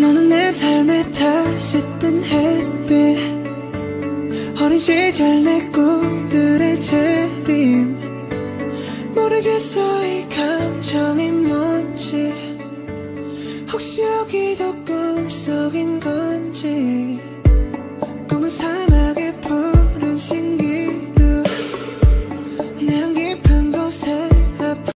너는 내 삶에 다시 뜬 햇빛. 어린 시절 내 꿈들의 재림. 모르겠어 이 감정이 뭔지. 혹시 여기도 꿈속인 건지. 꿈은 사막의 푸른 신기루. 내 향기